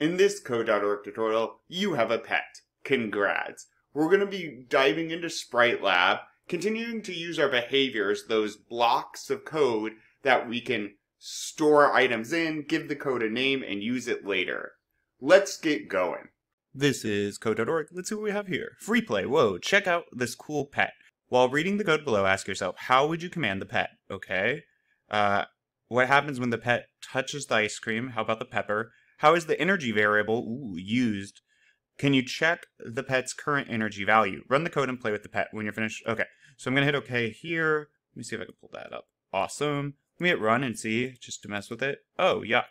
In this code.org tutorial, you have a pet. Congrats. We're going to be diving into Sprite Lab, continuing to use our behaviors, those blocks of code that we can store items in, give the code a name, and use it later. Let's get going. This is code.org. Let's see what we have here. Free play. Whoa, check out this cool pet. While reading the code below, ask yourself, how would you command the pet? Okay. Uh, what happens when the pet touches the ice cream? How about the pepper? How is the energy variable ooh, used? Can you check the pet's current energy value? Run the code and play with the pet when you're finished. Okay, so I'm going to hit OK here. Let me see if I can pull that up. Awesome. Let me hit run and see, just to mess with it. Oh, yuck.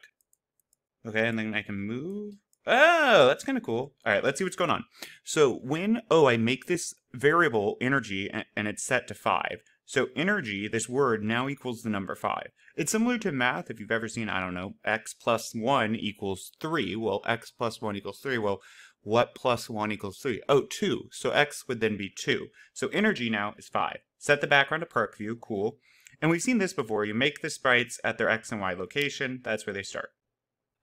Okay, and then I can move. Oh, that's kind of cool. All right, let's see what's going on. So when, oh, I make this variable energy and, and it's set to 5. So energy, this word, now equals the number 5. It's similar to math if you've ever seen, I don't know, x plus 1 equals 3. Well, x plus 1 equals 3. Well, what plus 1 equals 3? Oh, 2. So x would then be 2. So energy now is 5. Set the background to park view. Cool. And we've seen this before. You make the sprites at their x and y location. That's where they start.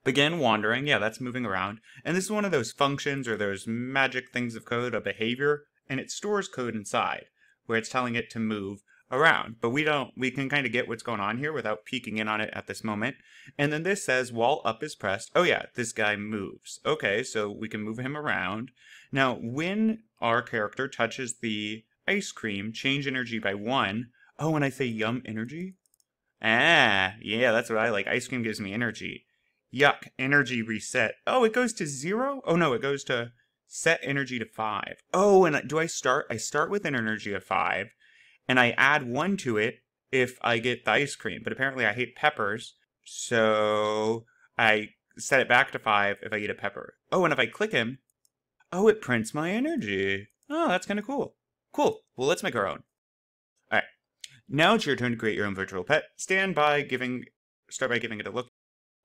Begin wandering. Yeah, that's moving around. And this is one of those functions or those magic things of code, a behavior, and it stores code inside where it's telling it to move around. But we don't, we can kind of get what's going on here without peeking in on it at this moment. And then this says while up is pressed. Oh yeah, this guy moves. Okay, so we can move him around. Now, when our character touches the ice cream, change energy by one. Oh, when I say yum energy? Ah, yeah, that's what I like. Ice cream gives me energy. Yuck, energy reset. Oh, it goes to zero? Oh no, it goes to set energy to five. Oh, and do I start? I start with an energy of five and I add one to it if I get the ice cream. But apparently I hate peppers, so I set it back to five if I eat a pepper. Oh, and if I click him, oh, it prints my energy. Oh, that's kind of cool. Cool. Well, let's make our own. All right. Now it's your turn to create your own virtual pet. Stand by giving, start by giving it a look.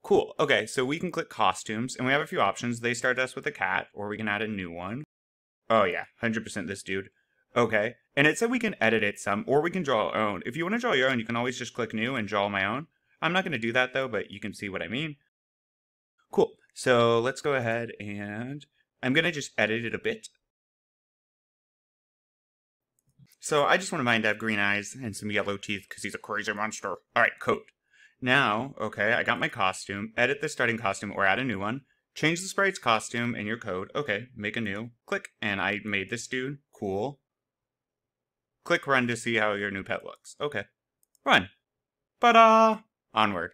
Cool. Okay, so we can click costumes, and we have a few options. They start us with a cat, or we can add a new one. Oh yeah, 100% this dude. Okay. And it said we can edit it some, or we can draw our own. If you want to draw your own, you can always just click new and draw my own. I'm not going to do that though, but you can see what I mean. Cool. So let's go ahead and I'm going to just edit it a bit. So I just want mine to have green eyes and some yellow teeth because he's a crazy monster. All right, coat. Now, okay, I got my costume. Edit the starting costume or add a new one. Change the sprite's costume in your code. Okay, make a new. Click, and I made this dude. Cool. Click run to see how your new pet looks. Okay. Run. Ta-da! Uh, onward.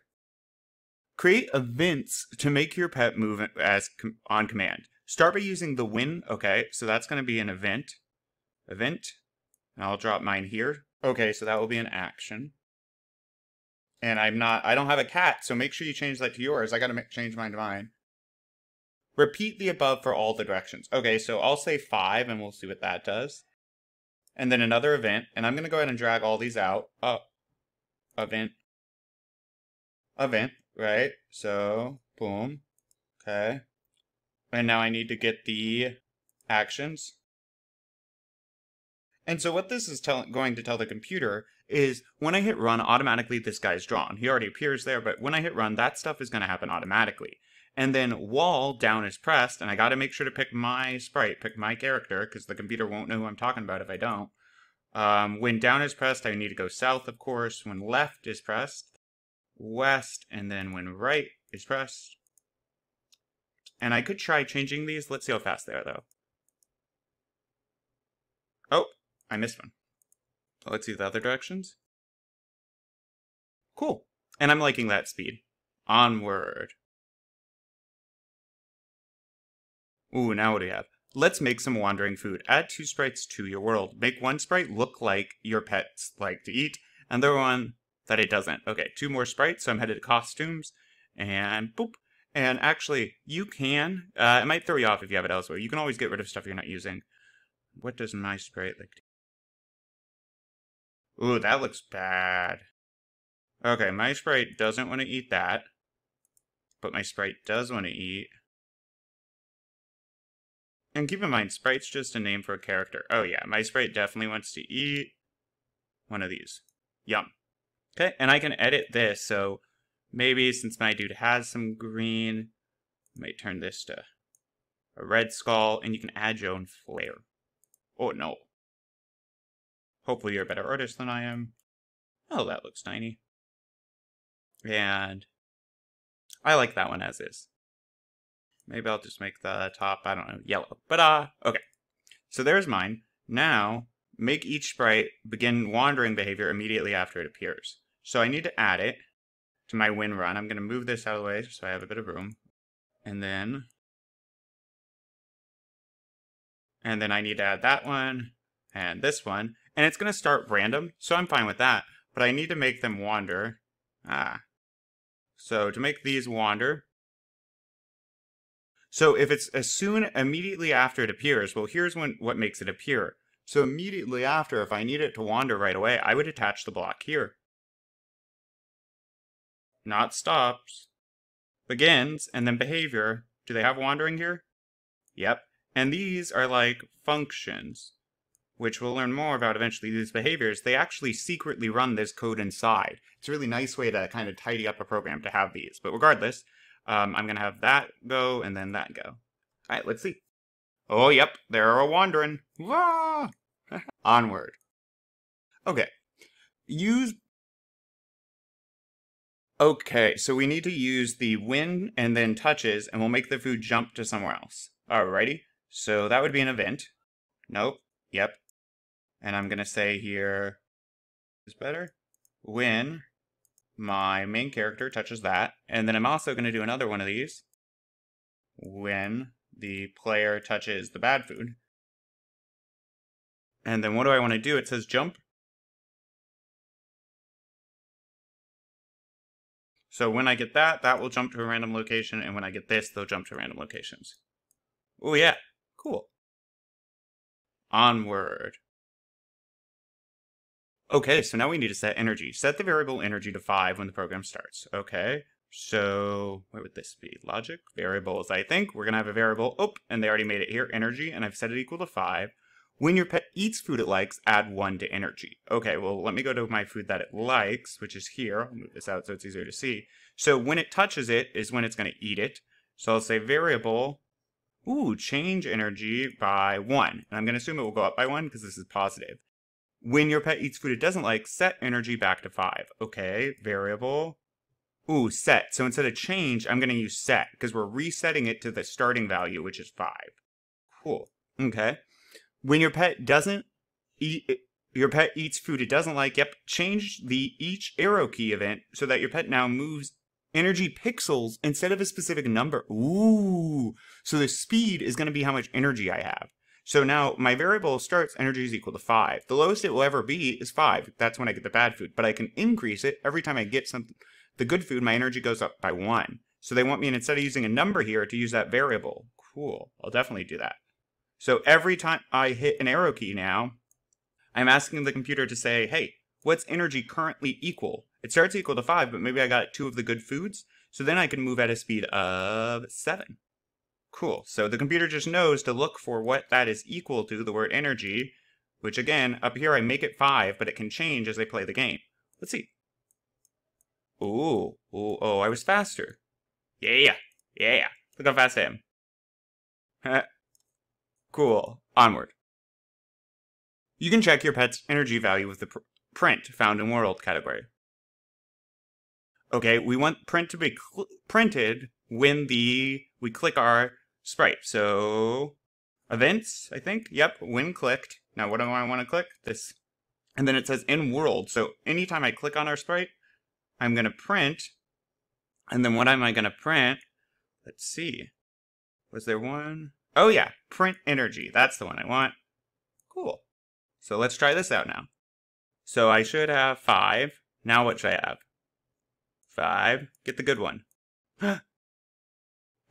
Create events to make your pet move as com on command. Start by using the win. Okay, so that's going to be an event. Event. And I'll drop mine here. Okay, so that will be an action. And I'm not, I don't have a cat, so make sure you change that to yours. I got to make change mine to mine. Repeat the above for all the directions. Okay, so I'll say five and we'll see what that does and then another event, and I'm going to go ahead and drag all these out. Oh, event, event, right? So, boom, okay. And now I need to get the actions. And so what this is tell- going to tell the computer is when I hit run, automatically this guy's drawn. He already appears there, but when I hit run, that stuff is going to happen automatically. And then wall down is pressed, and I got to make sure to pick my sprite, pick my character, because the computer won't know who I'm talking about if I don't. Um, when down is pressed, I need to go south, of course. When left is pressed, west, and then when right is pressed. And I could try changing these. Let's see how fast they are, though. Oh, I missed one. Let's see the other directions. Cool. And I'm liking that speed. Onward. Ooh, now what do you have? Let's make some wandering food. Add two sprites to your world. Make one sprite look like your pets like to eat, and the other one that it doesn't. Okay, two more sprites, so I'm headed to costumes, and boop. And actually, you can, uh, it might throw you off if you have it elsewhere. You can always get rid of stuff you're not using. What does my sprite like to Ooh, that looks bad. Okay, my sprite doesn't want to eat that. But my sprite does want to eat and keep in mind, Sprite's just a name for a character. Oh yeah, my Sprite definitely wants to eat one of these. Yum. Okay, and I can edit this, so maybe since my dude has some green, may turn this to a red skull, and you can add your own flair. Oh no. Hopefully you're a better artist than I am. Oh, that looks tiny. And I like that one as is. Maybe I'll just make the top, I don't know, yellow. But, uh, okay. So there's mine. Now, make each sprite begin wandering behavior immediately after it appears. So I need to add it to my win run. I'm going to move this out of the way so I have a bit of room. And then... And then I need to add that one and this one. And it's going to start random, so I'm fine with that. But I need to make them wander. Ah. So to make these wander, so if it's as soon immediately after it appears, well, here's when what makes it appear. So immediately after, if I need it to wander right away, I would attach the block here. Not stops. Begins, and then behavior. Do they have wandering here? Yep. And these are like functions, which we'll learn more about eventually. These behaviors, they actually secretly run this code inside. It's a really nice way to kind of tidy up a program to have these. But regardless, um, I'm going to have that go and then that go. All right, let's see. Oh, yep, they're a wandering. Wah! Onward. Okay. Use. Okay, so we need to use the win and then touches, and we'll make the food jump to somewhere else. Alrighty. So that would be an event. Nope. Yep. And I'm going to say here is better. Win my main character touches that. And then I'm also going to do another one of these when the player touches the bad food. And then what do I want to do? It says jump. So when I get that, that will jump to a random location, and when I get this, they'll jump to random locations. Oh yeah, cool. Onward. Okay, so now we need to set energy. Set the variable energy to 5 when the program starts. Okay, so where would this be? Logic? Variables, I think. We're going to have a variable, oh, and they already made it here, energy, and I've set it equal to 5. When your pet eats food it likes, add 1 to energy. Okay, well, let me go to my food that it likes, which is here. I'll move this out so it's easier to see. So when it touches it is when it's going to eat it. So I'll say variable, ooh, change energy by 1. And I'm going to assume it will go up by 1 because this is positive. When your pet eats food it doesn't like, set energy back to 5. Okay, variable. Ooh, set. So instead of change, I'm going to use set because we're resetting it to the starting value, which is 5. Cool. Okay. When your pet doesn't eat, your pet eats food it doesn't like, yep, change the each arrow key event so that your pet now moves energy pixels instead of a specific number. Ooh. So the speed is going to be how much energy I have. So now my variable starts energy is equal to 5. The lowest it will ever be is 5. That's when I get the bad food. But I can increase it every time I get some the good food, my energy goes up by 1. So they want me, instead of using a number here, to use that variable. Cool. I'll definitely do that. So every time I hit an arrow key now, I'm asking the computer to say, hey, what's energy currently equal? It starts equal to 5, but maybe I got two of the good foods. So then I can move at a speed of 7. Cool. So the computer just knows to look for what that is equal to, the word energy, which again, up here I make it 5, but it can change as I play the game. Let's see. Ooh, ooh, oh, I was faster. Yeah, yeah. Look how fast I am. cool. Onward. You can check your pet's energy value with the pr print found in world category. Okay, we want print to be printed when the we click our sprite. So events, I think. Yep, when clicked. Now what do I want to click? This. And then it says in world. So anytime I click on our sprite, I'm going to print. And then what am I going to print? Let's see. Was there one? Oh yeah, print energy. That's the one I want. Cool. So let's try this out now. So I should have five. Now what should I have? Five. Get the good one.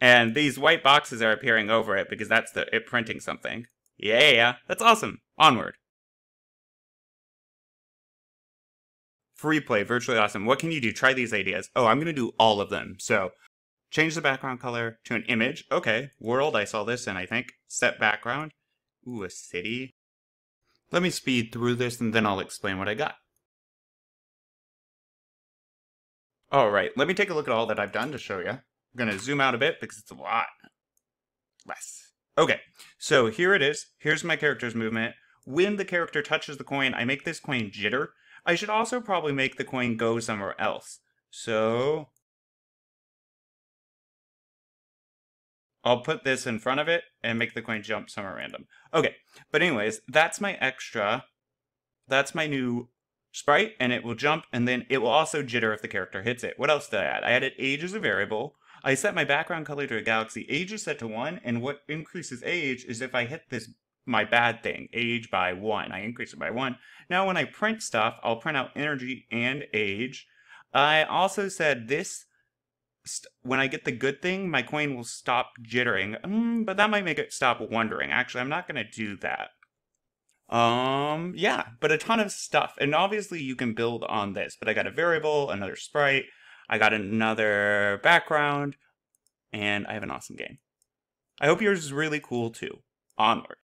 And these white boxes are appearing over it because that's the it printing something. Yeah, that's awesome. Onward. Free play, virtually awesome. What can you do? Try these ideas. Oh, I'm going to do all of them. So, change the background color to an image. Okay, world, I saw this and I think. Set background. Ooh, a city. Let me speed through this and then I'll explain what I got. Alright, let me take a look at all that I've done to show you. I'm going to zoom out a bit because it's a lot less. Okay, so here it is. Here's my character's movement. When the character touches the coin, I make this coin jitter. I should also probably make the coin go somewhere else. So I'll put this in front of it and make the coin jump somewhere random. Okay, but anyways, that's my extra. That's my new sprite, and it will jump, and then it will also jitter if the character hits it. What else did I add? I added age as a variable. I set my background color to a galaxy. Age is set to 1, and what increases age is if I hit this my bad thing, age by 1. I increase it by 1. Now when I print stuff, I'll print out energy and age. I also said this when I get the good thing, my coin will stop jittering. Mm, but that might make it stop wondering. Actually, I'm not going to do that. Um, yeah, but a ton of stuff. And obviously you can build on this, but I got a variable, another sprite, I got another background, and I have an awesome game. I hope yours is really cool too. Onward.